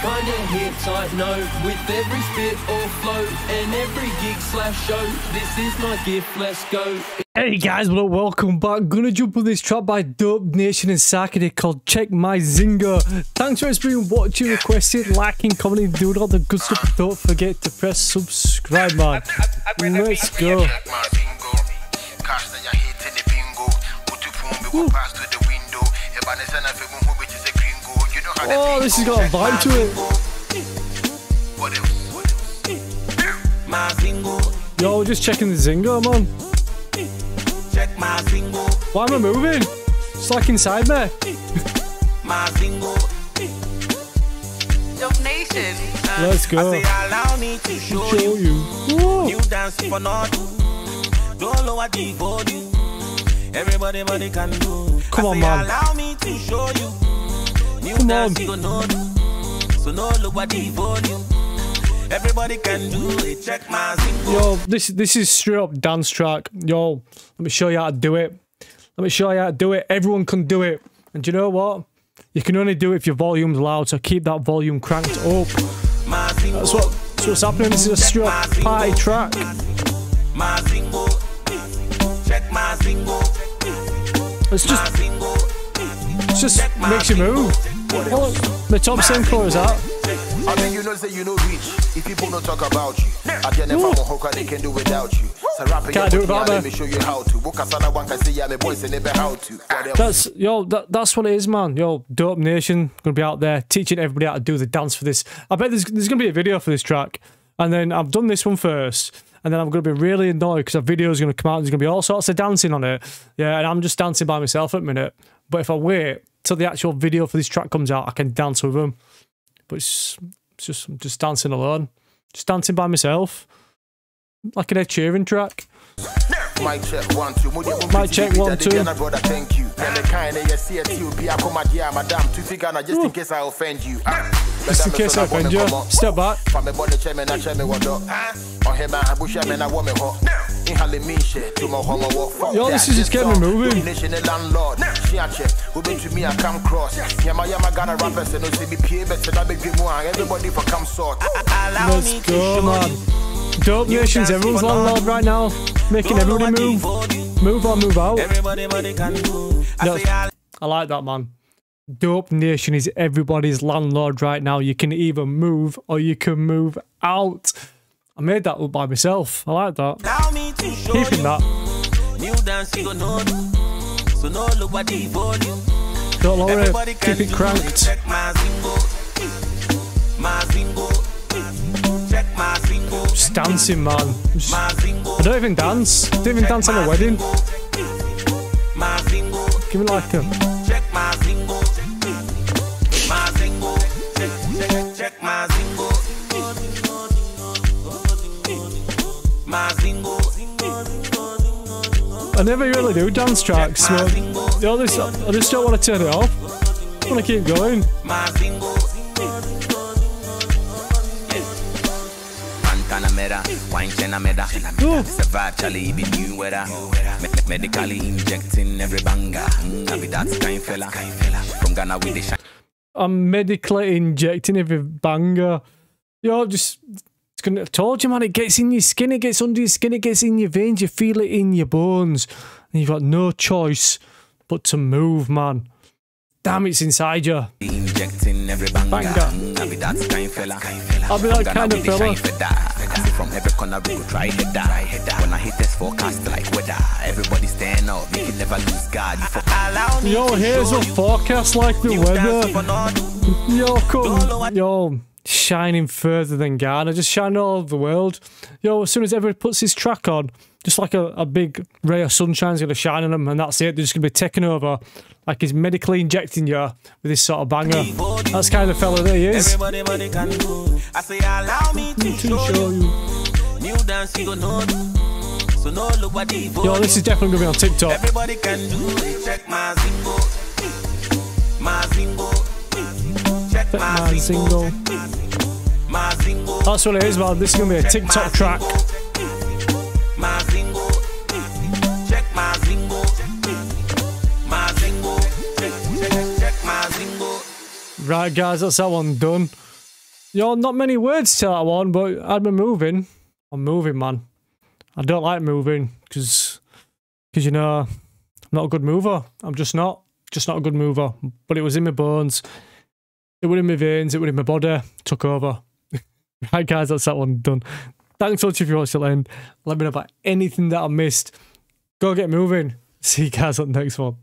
kinda hip tight note with every spit or flow and every gig slash show. This is my gift, let's go. Hey guys, well, welcome back. Gonna jump on this track by Dope Nation and Sarkodie called Check My Zingo. Thanks for being watching, requesting, liking, commenting, doing all the good stuff. Don't forget to press subscribe, man. Let's go. Oh, this has got a vibe to it. Yo, just checking the Zingo, man. Why am I moving? It's like inside me. Let's go. I say, allow me to show, you. you. New dance for not Don't the volume. Everybody, body can do. Come on, man. Allow me to show you. New Come dance on. you know do. So no lower the volume. Everybody can do it. Check my zingo. Yo, this this is straight up dance track. Yo, let me show you how to do it. Let me show you how to do it. Everyone can do it. And you know what? You can only do it if your volume's loud, so keep that volume cranked up. That's what that's what's happening. This is a straight up party track. My zingo. Check my zingo. It's My just zingo. It just makes you move. Oh, the top synchro is that. I mean, you know, say you know reach. If people don't talk about you, I get never more hookah, they can do without you. So rapping Can't do it without Let me. me show you how to. Book a sana one can say, yeah, my boys, and never how to. That's yo, that, that's what it is, man. Yo, Dope Nation gonna be out there teaching everybody how to do the dance for this. I bet there's there's gonna be a video for this track, and then I've done this one first, and then I'm gonna be really annoyed because a video is gonna come out. and There's gonna be all sorts of dancing on it, yeah, and I'm just dancing by myself at the minute. But if I wait till the actual video for this track comes out, I can dance with them. But it's, it's just I'm just dancing alone, just dancing by myself, like an Ed Sheeran track. Mic check one, two. Mic check, one, two. Brother, thank you. And the kind of you see it, you be a come madam, to figure just in case I offend you. Ah. Ah, Just in madam, case so I now wanna offend you, come up. step back. From me body chairman, I chairman what up. On him, I bush man, I want me hot. In Halle shit, to my home, walk. Fuck Yo, this is just getting me song, moving. The landlord. She a check. Who been me, I come cross. Yama yama got a rapper, so no see me pay better. That big dream. Everybody for come sort. Allow Let's me to go, show man. you. Dope Nations, everyone's landlord right now, making everybody move, move on, move out. Everybody, body can do. I No. I like that, man. Dope Nation is everybody's landlord right now. You can either move or you can move out. I made that up by myself. I like that. Allow me to Keeping that. New dance you know do. So no look what the volume. Don't lower it. Keep it cranked. Check my zingo. My zingo. Check my zingo. Just dancing, man. Just- I don't even dance. Don't even dance my a wedding. zingo. My zingo. Give me like a. I never really do dance tracks. So, zingo. yo, I just don't want to turn it off. I want to keep going. Wine Chenameda. Oh. It's a vibe, Charlie, be new weather. Me- me- medically injecting every banger. Mm, I be that kind fella. From Ghana with the shine. I'm medically injecting every banger. Yo, just it's gonna I told you man, it gets in your skin, it gets under your skin, it gets in your veins, you feel it in your bones. And you've got no choice but to move, man. Damn it's inside you. Injecting every banger. Banger. Mm, I be that kind fella. I'll be that kind of fella. From every corner we go try header. When I hit this forecast like weather, everybody stand up. We can never lose God. Allow me Yo, here's show a forecast like the weather. Yo, Don't come. Yo, shining further than Ghana, just shining all over the world. Yo, as soon as everybody puts his track on, just like a, a big ray of sunshine's going to shine on them, and that's it. They're just going to be taking over, like he's medically injecting you with this sort of banger. That's kind of fella that he is. Everybody, body can do. I say, allow me to, To show, show you. you. New dance you know. So no look what Yo, this is definitely going to be on TikTok. Everybody can do it. Check my zingo. My zingo. Check my, My zingo. That's what it is, man. This is to be a TikTok track. Right, guys, that's that one done. know, not many words to that one, but I've been moving. I'm moving, man. I don't like moving because, because you know, I'm not a good mover. I'm just not, just not a good mover. But it was in my bones. It was in my veins. It was in my body. Took over. right, guys, that's that one done. Thanks so much if you watched till the end. Let me know about anything that I missed. Go get moving. See you guys on the next one.